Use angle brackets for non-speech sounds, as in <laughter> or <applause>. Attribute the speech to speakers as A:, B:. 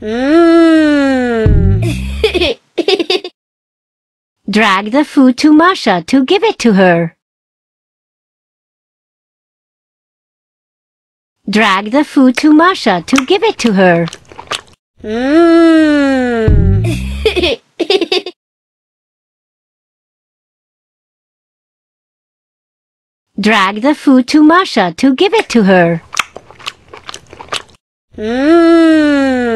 A: Mm. <laughs> Drag the food to Masha to give it to her. Drag the food to Masha to give it to her. Mm. Drag the food to Masha to give it to her. Mm.